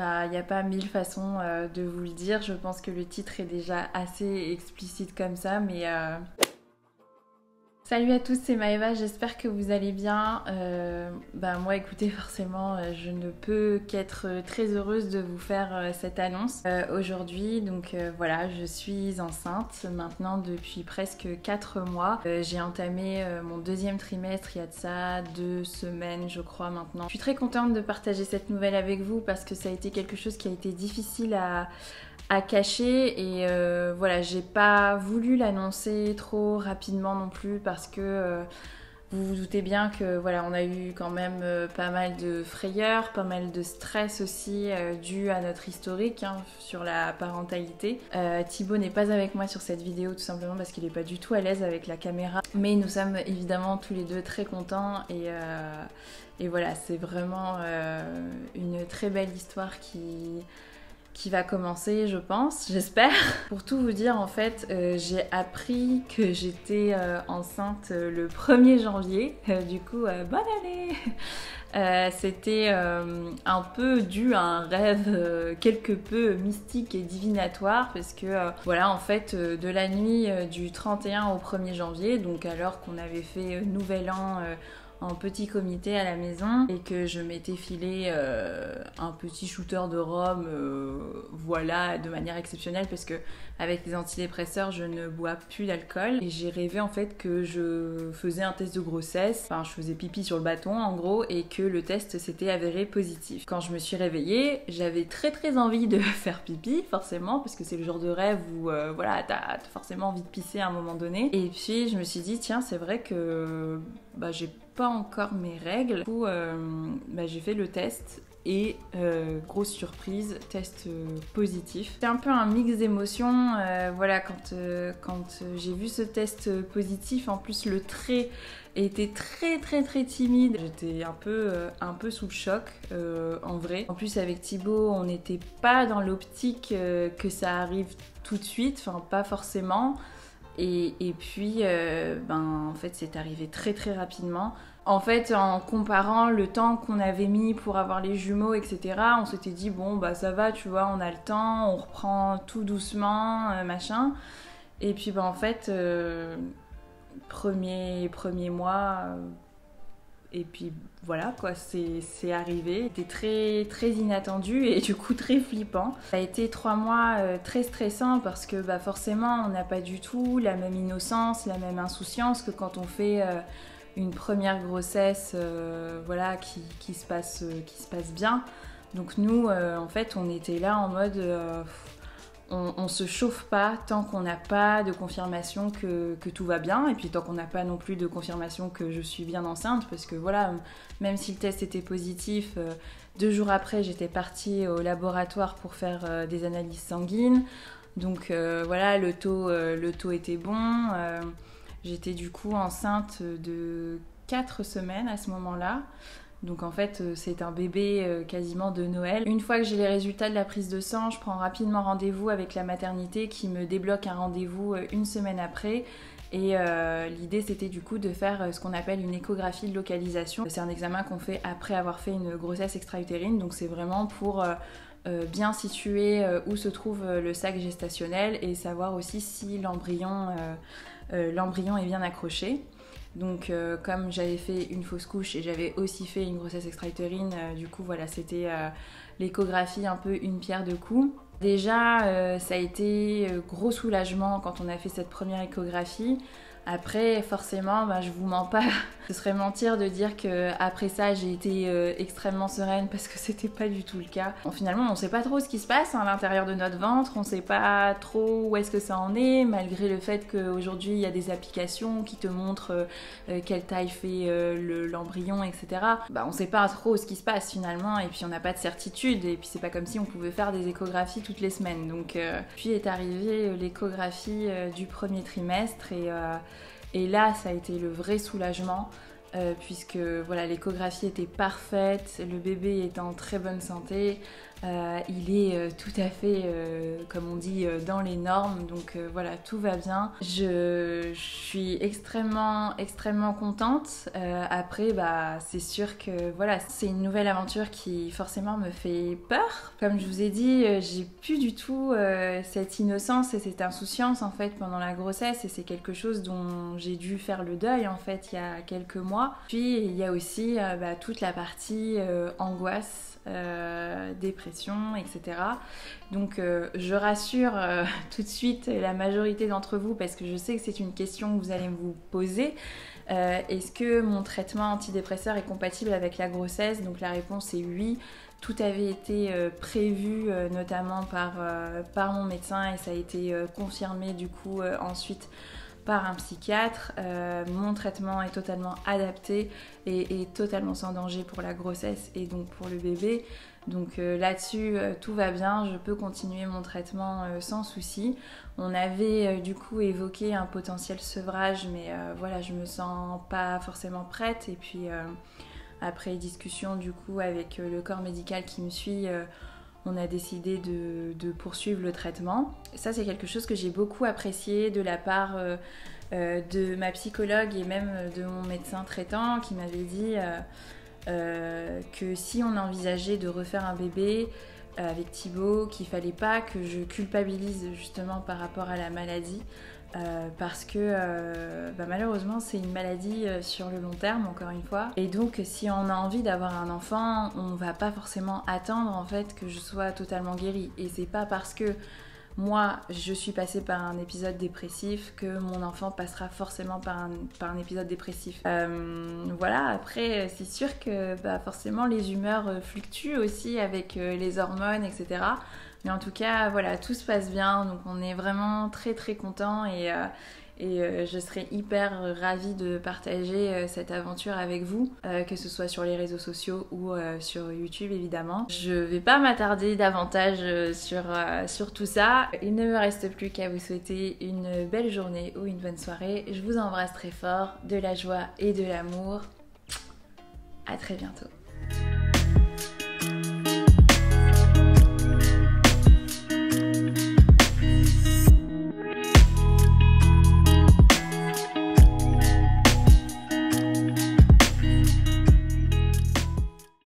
Bah, il n'y a pas mille façons euh, de vous le dire. Je pense que le titre est déjà assez explicite comme ça, mais euh, Salut à tous, c'est Maëva, j'espère que vous allez bien. Euh, bah moi écoutez, forcément, euh, je ne peux qu'être très heureuse de vous faire euh, cette annonce aujourd'hui. Donc voilà, je suis enceinte maintenant depuis presque 4 mois. J'ai entamé mon deuxième trimestre il y a de ça deux semaines je crois maintenant. Je suis très contente de partager cette nouvelle avec vous parce que ça a été quelque chose qui a été difficile à à cacher et euh, voilà j'ai pas voulu l'annoncer trop rapidement non plus parce que euh, vous vous doutez bien que voilà on a eu quand même euh, pas mal de frayeurs, pas mal de stress aussi dû à notre historique hein, sur la parentalité. Thibaut n'est pas avec moi sur cette vidéo tout simplement parce qu'il est pas du tout à l'aise avec la caméra mais nous sommes évidemment tous les deux très contents et voilà c'est vraiment une très belle histoire qui qui va commencer, je pense, j'espère. Pour tout vous dire, en fait, euh, j'ai appris que j'étais euh, enceinte euh, le 1er janvier. du coup, bonne année C'était un peu dû à un rêve quelque peu mystique et divinatoire parce que, voilà, en fait, de la nuit du 31 au 1er janvier, donc alors qu'on avait fait Nouvel An en petit comité à la maison et que je m'étais filé euh, un petit shooter de rhum, euh, voilà, de manière exceptionnelle parce que avec les antidépresseurs, je ne bois plus d'alcool. Et j'ai rêvé en fait que je faisais un test de grossesse, enfin je faisais pipi sur le bâton en gros et que le test s'était avéré positif. Quand je me suis réveillée, j'avais très très envie de faire pipi forcément parce que c'est le genre de rêve où euh, voilà, t'as forcément envie de pisser à un moment donné. Et puis je me suis dit tiens, c'est vrai que bah, j'ai pas encore mes règles. Du coup, euh, bah, j'ai fait le test et euh, grosse surprise, test euh, positif. C'est un peu un mix d'émotions. voilà, quand, quand j'ai vu ce test positif, en plus le trait était très très très timide. J'étais un peu un peu sous le choc en vrai. En plus avec Thibaut, on n'était pas dans l'optique que ça arrive tout de suite, enfin pas forcément. Et, puis, ben, en fait, c'est arrivé très très rapidement. En fait, en comparant le temps qu'on avait mis pour avoir les jumeaux, etc., on s'était dit, bon, bah ça va, tu vois, on a le temps, on reprend tout doucement, euh, machin. Et puis, bah en fait, euh, premier, premier mois, euh, et puis voilà, quoi, c'est arrivé. C'était très, très inattendu et du coup très flippant. Ça a été trois mois très stressants parce que bah, forcément, on n'a pas du tout la même innocence, la même insouciance que quand on fait une première grossesse euh, voilà, qui, qui, se passe, euh, qui se passe bien. Donc nous, euh, en fait, on était là en mode... on, on, se chauffe pas tant qu'on n'a pas de confirmation que, tout va bien et puis tant qu'on n'a pas non plus de confirmation que je suis bien enceinte parce que voilà même si le test était positif deux jours après j'étais partie au laboratoire pour faire des analyses sanguines donc voilà le taux, le taux était bon J'étais du coup enceinte de 4 semaines à ce moment-là. Donc en fait, euh, c'est un bébé euh, quasiment de Noël. Une fois que j'ai les résultats de la prise de sang, je prends rapidement rendez-vous avec la maternité qui me débloque un rendez-vous euh, une semaine après. Et l'idée c'était du coup de faire ce qu'on appelle une échographie de localisation. C'est un examen qu'on fait après avoir fait une grossesse extra-utérine, donc c'est vraiment pour bien situer où se trouve le sac gestationnel et savoir aussi si l'embryon l'embryon est bien accroché. Donc euh, comme j'avais fait une fausse couche et j'avais aussi fait une grossesse extra-utérine, euh, du coup voilà, c'était l'échographie un peu une pierre de coups. Déjà, ça a été gros soulagement quand on a fait cette première échographie. Après, forcément, bah, je vous mens pas. Ce serait mentir de dire que après ça, j'ai été euh, extrêmement sereine parce que c'était pas du tout le cas. finalement, on sait pas trop ce qui se passe à l'intérieur de notre ventre, on sait pas trop où est-ce que ça en est, malgré le fait qu'aujourd'hui il y a des applications qui te montrent euh, euh, quelle taille fait l'embryon, etc. Bah, on sait pas trop ce qui se passe finalement, et puis on n'a pas de certitude, et puis c'est pas comme si on pouvait faire des échographies toutes les semaines. Donc, puis est arrivée l'échographie du premier trimestre et et là, ça a été le vrai soulagement. Euh, puisque voilà l'échographie était parfaite, le bébé était en très bonne santé, Euh, il est euh, tout à fait, euh, comme on dit, dans les normes. Donc voilà, tout va bien. Je, suis extrêmement, extrêmement contente. après, bah, c'est sûr que voilà, c'est une nouvelle aventure qui forcément me fait peur. Comme je vous ai dit, j'ai plus du tout cette innocence et cette insouciance en fait pendant la grossesse. Et c'est quelque chose dont j'ai dû faire le deuil en fait il y a quelques mois. Puis il y a aussi bah, toute la partie angoisse euh, etc. Donc euh, je rassure euh, tout de suite la majorité d'entre vous parce que je sais que c'est une question que vous allez vous poser. Est-ce que mon traitement antidépresseur est compatible avec la grossesse? Donc la réponse est oui. Tout avait été prévu notamment par, par mon médecin et ça a été confirmé du coup ensuite par un psychiatre. Euh, mon traitement est totalement adapté et, totalement sans danger pour la grossesse et donc pour le bébé. Donc euh, là-dessus, euh, tout va bien, je peux continuer mon traitement sans souci. On avait du coup évoqué un potentiel sevrage, mais voilà, je me sens pas forcément prête. Et puis après discussion du coup avec le corps médical qui me suit, on a décidé de, poursuivre le traitement. Ça, c'est quelque chose que j'ai beaucoup apprécié de la part euh, euh, de ma psychologue et même de mon médecin traitant qui m'avait dit euh, que si on envisageait de refaire un bébé avec Thibaut, qu'il fallait pas que je culpabilise justement par rapport à la maladie. Euh, parce que euh, bah, malheureusement c'est une maladie euh, sur le long terme encore une fois et donc si on a envie d'avoir un enfant on va pas forcément attendre en fait que je sois totalement guérie et c'est pas parce que moi je suis passée par un épisode dépressif que mon enfant passera forcément par un, épisode dépressif voilà après c'est sûr que bah, forcément les humeurs fluctuent aussi avec les hormones etc mais en tout cas, voilà, tout se passe bien. Donc on est vraiment très très content et, euh, et euh, je serais hyper ravie de partager euh, cette aventure avec vous, que ce soit sur les réseaux sociaux ou sur YouTube évidemment. Je vais pas m'attarder davantage sur, sur tout ça. Il ne me reste plus qu'à vous souhaiter une belle journée ou une bonne soirée. Je vous embrasse très fort, de la joie et de l'amour. À très bientôt.